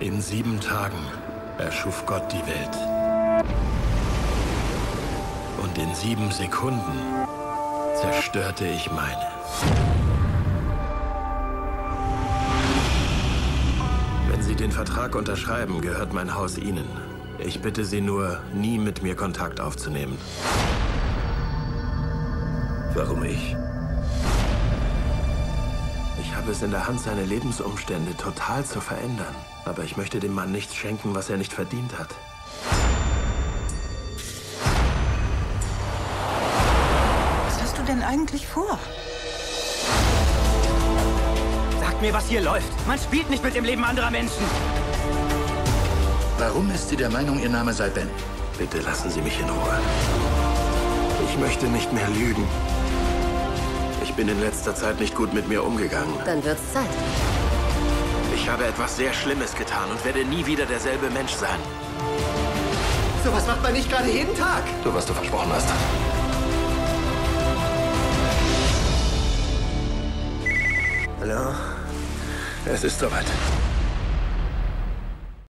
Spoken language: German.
In sieben Tagen erschuf Gott die Welt. Und in sieben Sekunden zerstörte ich meine. Wenn Sie den Vertrag unterschreiben, gehört mein Haus Ihnen. Ich bitte Sie nur, nie mit mir Kontakt aufzunehmen. Warum ich? Ich habe es in der Hand, seine Lebensumstände total zu verändern. Aber ich möchte dem Mann nichts schenken, was er nicht verdient hat. Was hast du denn eigentlich vor? Sagt mir, was hier läuft. Man spielt nicht mit dem Leben anderer Menschen. Warum ist sie der Meinung, ihr Name sei Ben? Bitte lassen Sie mich in Ruhe. Ich möchte nicht mehr lügen. Ich bin in letzter Zeit nicht gut mit mir umgegangen. Dann wird's Zeit. Ich habe etwas sehr Schlimmes getan und werde nie wieder derselbe Mensch sein. Sowas macht man nicht gerade jeden Tag. Du, was du versprochen hast. Hallo? Es ist soweit.